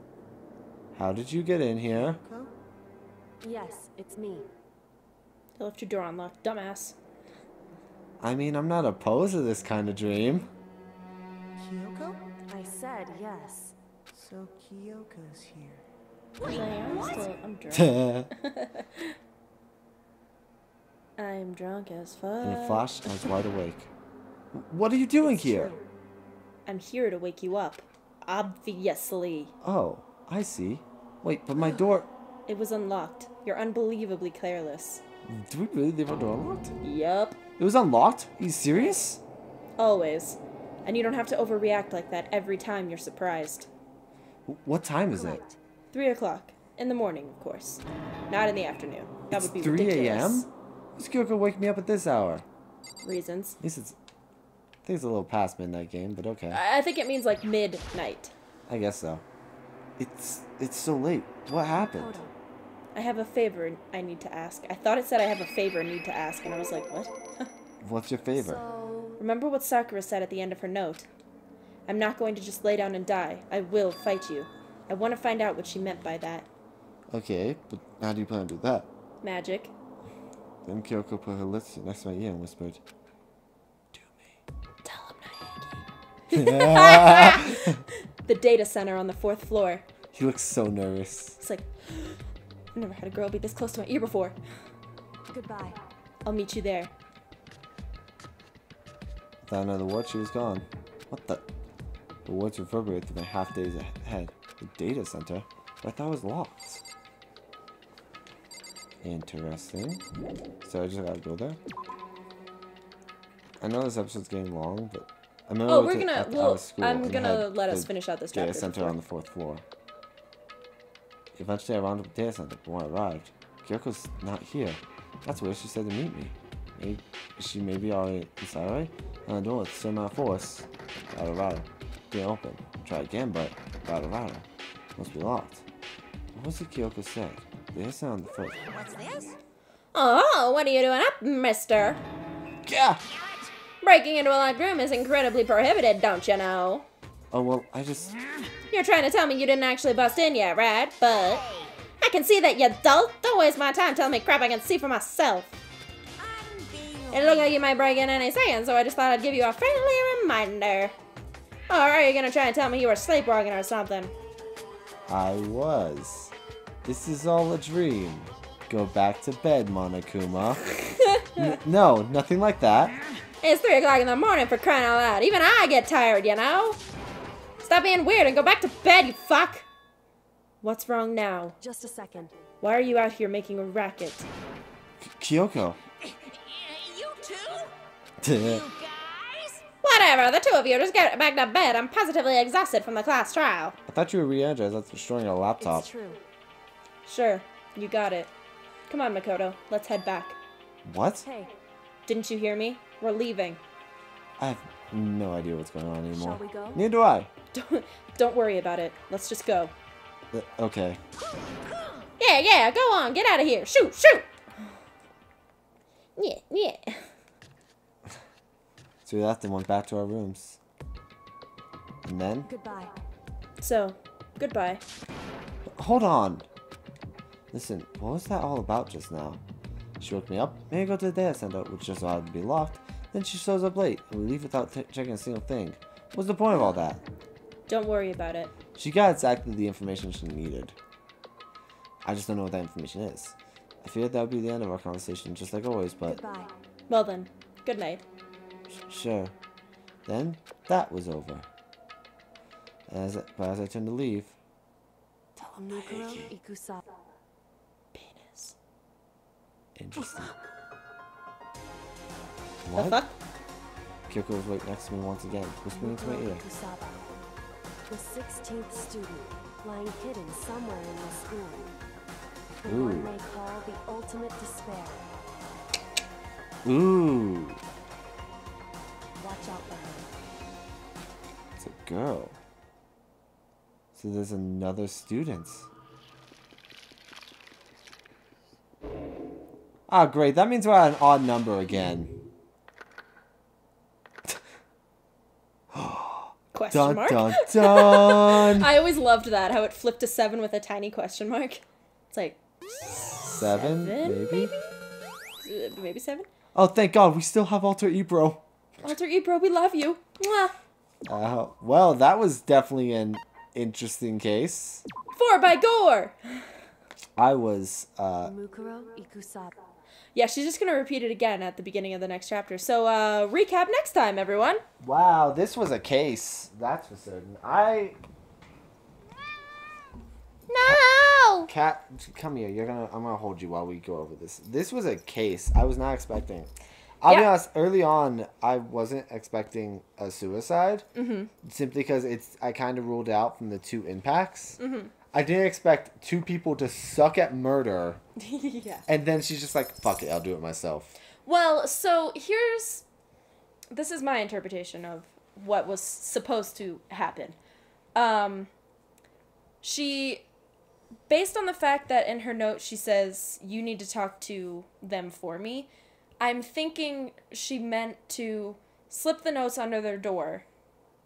Speaker 1: How did you get in here?
Speaker 5: Yes, it's me.
Speaker 2: I left your door unlocked, dumbass.
Speaker 1: I mean, I'm not opposed to this kind of dream.
Speaker 4: Kyoko?
Speaker 5: I said yes.
Speaker 4: So Kyoko's here.
Speaker 2: I am still, I'm drunk. <laughs> <laughs> I'm drunk as fuck.
Speaker 1: In a flash, I was wide awake. What are you doing here?
Speaker 2: I'm here to wake you up. Obviously.
Speaker 1: Oh, I see. Wait, but my door.
Speaker 2: It was unlocked. You're unbelievably careless.
Speaker 1: Did we really leave our door unlocked?
Speaker 2: Yup.
Speaker 1: It was unlocked? Are you serious?
Speaker 2: Always. And you don't have to overreact like that every time you're surprised.
Speaker 1: What time is it?
Speaker 2: Three o'clock. In the morning, of course. Not in the afternoon. That
Speaker 1: It's
Speaker 2: would be
Speaker 1: 3
Speaker 2: ridiculous.
Speaker 1: a.m.? Who's Kyoko wake me up at this hour?
Speaker 2: Reasons.
Speaker 1: At least it's. I think it's a little past midnight game, but okay.
Speaker 2: I I think it means like midnight.
Speaker 1: I guess so. It's it's so late. What happened?
Speaker 2: I have a favor I need to ask. I thought it said I have a favor I need to ask, and I was like, what? <laughs>
Speaker 1: What's your favor?
Speaker 5: So,
Speaker 2: Remember what Sakura said at the end of her note? I'm not going to just lay down and die. I will fight you. I want to find out what she meant by that.
Speaker 1: Okay, but how do you plan to do that?
Speaker 2: Magic.
Speaker 1: Then Kyoko put her lips next to my ear and whispered, <laughs>
Speaker 2: the data center on the fourth floor.
Speaker 1: He looks so nervous.
Speaker 2: It's like, <gasps> I've never had a girl be this close to my ear before.
Speaker 5: goodbye.
Speaker 2: I'll meet you there.
Speaker 1: Without another word, she was gone. What the? The words reverberated through my half days ahead. The data center? I thought it was locked. Interesting. So I just gotta go there? I know this episode's getting long, but I remember
Speaker 2: Oh,
Speaker 1: we
Speaker 2: we're gonna-
Speaker 1: at-
Speaker 2: well, I'm gonna let us finish out this
Speaker 1: Data
Speaker 2: chapter
Speaker 1: center
Speaker 2: before-
Speaker 1: on the fourth floor. Eventually, I rounded up the data center, but when I arrived, Kyoko's not here. That's where she said to meet me. Maybe, she may be already inside already? And the door with the same amount of force. Rada rada. Didn't open. Try again, but rada rada. Must be locked. What was it Kyoko said? Data center on the foot.
Speaker 6: What's this?
Speaker 2: Oh, what are you doing up, mister?
Speaker 1: Yeah!
Speaker 2: Breaking into a locked room is incredibly prohibited, don't you know?
Speaker 1: Oh, well, I just.
Speaker 2: You're trying to tell me you didn't actually bust in yet, right? But I can see that, you dolt. Don't waste my time telling me crap I can see for myself. It looked like you might break in any second, so I just thought I'd give you a friendly reminder. Or are you gonna try and tell me you were sleepwalking or something?
Speaker 1: I was. This is all a dream. Go back to bed, Monokuma. <laughs> No, nothing like that.
Speaker 2: It's 3 o'clock in the morning for crying out loud. Even I get tired, you know? Stop being weird and go back to bed, you fuck. What's wrong now?
Speaker 5: Just a second.
Speaker 2: Why are you out here making a racket?
Speaker 1: Kyoko.
Speaker 6: You too? <laughs>
Speaker 1: That's
Speaker 6: Guys?
Speaker 10: Whatever, the two of you just get back to bed. I'm positively exhausted from the class trial.
Speaker 1: I thought you were re-energized after destroying your laptop.
Speaker 5: It's true.
Speaker 2: Sure, you got it. Come on, Makoto. Let's head back.
Speaker 1: What?
Speaker 5: Hey,
Speaker 2: Didn't you hear me? We're leaving.
Speaker 1: I have no idea what's going on anymore.
Speaker 5: Shall we go?
Speaker 1: Neither do I.
Speaker 2: Don't, don't worry about it. Let's just go.
Speaker 1: Uh, okay.
Speaker 10: Yeah, yeah, go on, get out of here. Shoot, shoot. Yeah, yeah.
Speaker 1: So we left and went back to our rooms. And then?
Speaker 5: goodbye.
Speaker 2: So, goodbye.
Speaker 1: Hold on. Listen, what was that all about just now? She woke me up, made me go to the data center, which just so happened to be locked. Then she shows up late, and we leave without t- checking a single thing. What's the point of all that?
Speaker 2: Don't worry about it.
Speaker 1: She got exactly the information she needed. I just don't know what that information is. I figured that would be the end of our conversation, just like always, but
Speaker 5: Goodbye.
Speaker 2: Well then, good night.
Speaker 1: sh- sure. Then that was over. As I, but as I turned to leave,
Speaker 5: Mukuro Ikusaba.
Speaker 2: Penis.
Speaker 1: Interesting.
Speaker 10: The
Speaker 1: What?
Speaker 10: fuck?
Speaker 1: Kyoko was right next to me once again, whispering into my ear.
Speaker 5: Ikusaba. The 16th student, lying hidden somewhere in the school. The
Speaker 1: Ooh.
Speaker 5: one they call the ultimate despair.
Speaker 1: Ooh,
Speaker 5: Watch out for her.
Speaker 1: it's a girl. So there's another student. Ah, great. That means we're at an odd number again.
Speaker 2: Question
Speaker 1: Dun
Speaker 2: mark?
Speaker 1: dun dun. <laughs>
Speaker 2: I always loved that, how it flipped to seven with a tiny question mark. It's like,
Speaker 1: Seven,
Speaker 2: Seven,
Speaker 1: maybe?
Speaker 2: uh, maybe seven?
Speaker 1: Oh, thank God, we still have Alter Ego.
Speaker 2: Alter Ego, we love you. Mwah.
Speaker 1: Uh, well, that was definitely an interesting case.
Speaker 2: Four by Gore!
Speaker 1: I was, uh,
Speaker 5: Mukuro Ikusaba.
Speaker 2: Yeah, she's just gonna repeat it again at the beginning of the next chapter. So, uh, recap next time, everyone.
Speaker 1: wow, this was a case. That's for certain. I,
Speaker 10: No!
Speaker 1: Cat, come here. You're gonna, I'm gonna hold you while we go over this. This was a case I was not expecting. I'll be honest. Early on, I wasn't expecting a suicide,
Speaker 2: Mm-hmm.
Speaker 1: simply because it's. I kind of ruled out from the two impacts. Mm-hmm. I didn't expect two people to suck at murder, <laughs>
Speaker 2: yeah.
Speaker 1: and then she's just like, "Fuck it, I'll do it myself."
Speaker 2: Well, so here's this is my interpretation of what was supposed to happen. Um she based on the fact that in her note she says you need to talk to them for me. I'm thinking she meant to slip the notes under their door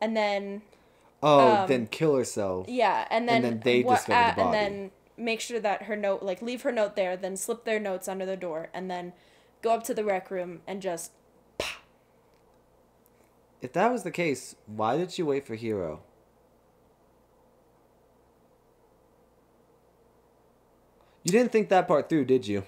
Speaker 2: and then
Speaker 1: Oh,
Speaker 2: Um,
Speaker 1: then kill herself.
Speaker 2: yeah, and then
Speaker 1: then they
Speaker 2: what-
Speaker 1: discover the
Speaker 2: uh, and then make sure that her note like leave her note there, then slip their notes under the door, and then go up to the rec room and just
Speaker 1: If that was the case, why did she wait for Hero? You didn't think that part through, did you?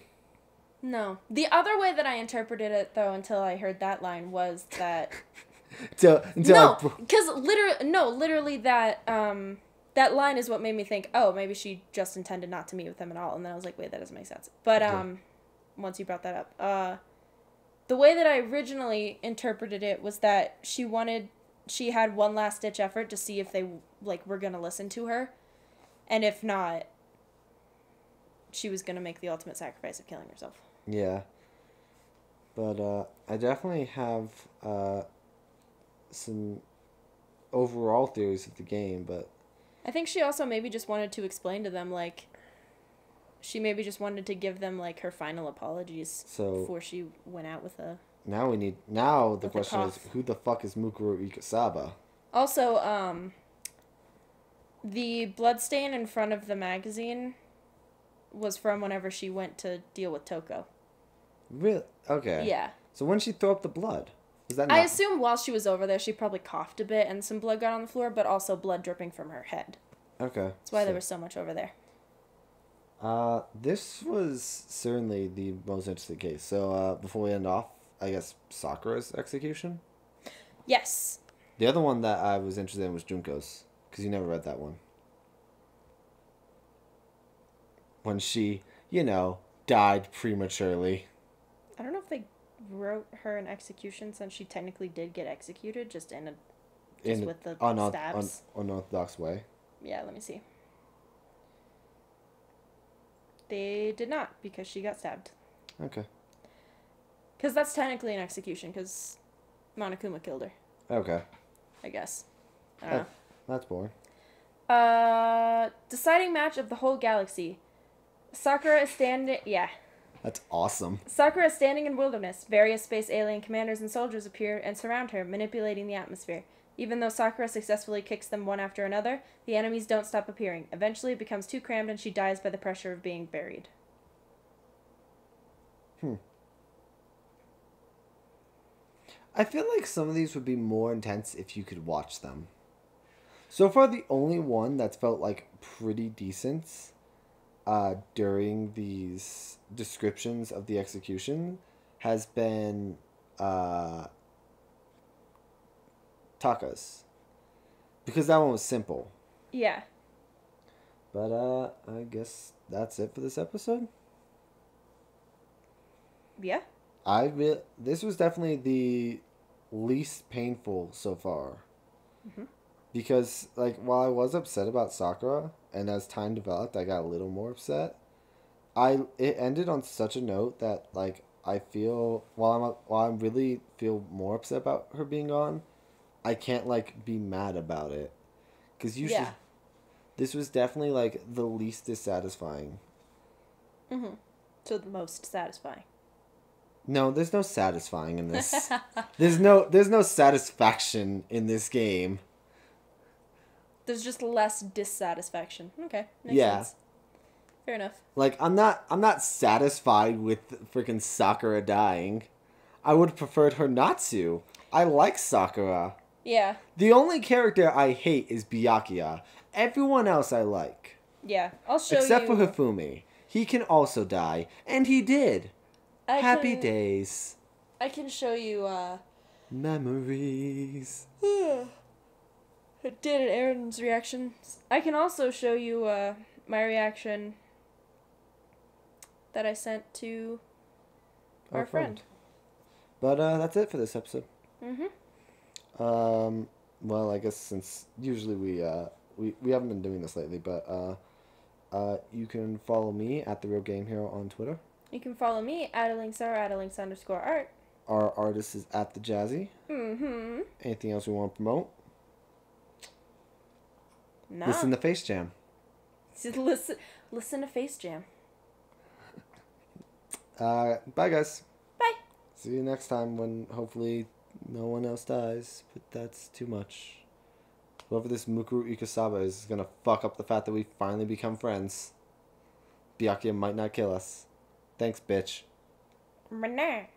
Speaker 2: no. The other way that I interpreted it though, until I heard that line, was that <laughs>
Speaker 1: Until, until
Speaker 2: no, because literally, no, literally that um that line is what made me think, oh, maybe she just intended not to meet with them at all, and then I was like, wait, that doesn't make sense. But um, once you brought that up, uh, the way that I originally interpreted it was that she wanted, she had one last ditch effort to see if they like were gonna listen to her, and if not, she was gonna make the ultimate sacrifice of killing herself.
Speaker 1: Yeah. But uh, I definitely have uh, some overall theories of the game, but
Speaker 2: I think she also maybe just wanted to explain to them like she maybe just wanted to give them like her final apologies
Speaker 1: So-
Speaker 2: before she went out with a
Speaker 1: now we need. Now the question is, who the fuck is Mukuro Ikusaba?
Speaker 2: Also, um the bloodstain in front of the magazine was from whenever she went to deal with Toko.
Speaker 1: Really? Okay.
Speaker 2: Yeah.
Speaker 1: So when she throw up the blood, was that
Speaker 2: I assume while she was over there she probably coughed a bit and some blood got on the floor, but also blood dripping from her head.
Speaker 1: okay.
Speaker 2: That's why there was so much over there.
Speaker 1: Uh, this was certainly the most interesting case. So, uh, before we end off, I guess Sakura's execution.
Speaker 2: Yes.
Speaker 1: The other one that I was interested in was Junko's, because you never read that one. when she, you know, died prematurely.
Speaker 2: I don't know if they wrote her an execution since she technically did get executed, just in a just
Speaker 1: in
Speaker 2: with the
Speaker 1: unorth-
Speaker 2: stabs.
Speaker 1: un- unorthodox way.
Speaker 2: Yeah, let me see. They did not because she got stabbed.
Speaker 1: Okay.
Speaker 2: Because that's technically an execution because Monokuma killed her,
Speaker 1: Okay.
Speaker 2: I guess. I don't know.
Speaker 1: That, that's boring.
Speaker 2: Uh, deciding match of the whole galaxy. Sakura is standing. Yeah.
Speaker 1: That's awesome.
Speaker 2: Sakura is standing in wilderness. Various space alien commanders and soldiers appear and surround her, manipulating the atmosphere. Even though Sakura successfully kicks them one after another, the enemies don't stop appearing. Eventually, it becomes too crammed and she dies by the pressure of being buried.
Speaker 1: Hmm. I feel like some of these would be more intense if you could watch them. So far, the only one that's felt like pretty decent uh, during these descriptions of the execution has been uh, Taka's. Because that one was simple.
Speaker 2: Yeah.
Speaker 1: But uh, I guess that's it for this episode.
Speaker 2: Yeah?
Speaker 1: I re- this was definitely the least painful so far.
Speaker 2: Mhm.
Speaker 1: Because like while I was upset about Sakura, and as time developed, I got a little more upset. I it ended on such a note that like I feel while I'm while I really feel more upset about her being gone, I can't like be mad about it, because usually,
Speaker 2: Yeah.
Speaker 1: this was definitely like the least dissatisfying.
Speaker 2: Mm-hmm. So the most satisfying.
Speaker 1: No, there's no satisfying in this. <laughs> there's no there's no satisfaction in this game.
Speaker 2: There's just less dissatisfaction. Okay. Makes
Speaker 1: Yeah.
Speaker 2: sense. Fair enough.
Speaker 1: Like I'm not I'm not satisfied with freaking Sakura dying. I would have preferred her not to. I like Sakura.
Speaker 2: Yeah.
Speaker 1: The only character I hate is Byakuya. Everyone else I like.
Speaker 2: Yeah. I'll show you.
Speaker 1: Except
Speaker 2: you.
Speaker 1: for Hifumi. He can also die. And he did.
Speaker 2: I
Speaker 1: Happy
Speaker 2: can-
Speaker 1: days.
Speaker 2: I can show you, uh.
Speaker 1: Memories. <sighs> <sighs>
Speaker 2: And Aaron's reactions. I can also show you, uh, my reaction that I sent to our, friend.
Speaker 1: But uh, that's it for this episode.
Speaker 2: Mm-hmm.
Speaker 1: Um, well, I guess since usually we uh we, we haven't been doing this lately, but uh, uh, you can follow me at the Real Game Hero on Twitter.
Speaker 2: You can follow me at Alinkssa at Alinkssa underscore art.
Speaker 1: Our artist is at the Jazzy.
Speaker 2: Mm-hmm.
Speaker 1: Anything else we want to promote?
Speaker 2: Nah.
Speaker 1: Listen to Face Jam.
Speaker 2: Listen, listen to Face Jam.
Speaker 1: Uh, bye guys.
Speaker 2: Bye.
Speaker 1: See you next time when hopefully no one else dies, but that's too much. Whoever this Mukuro Ikusaba is is gonna fuck up the fact that we finally become friends. Byakuya might not kill us. Thanks, bitch.
Speaker 2: Renee.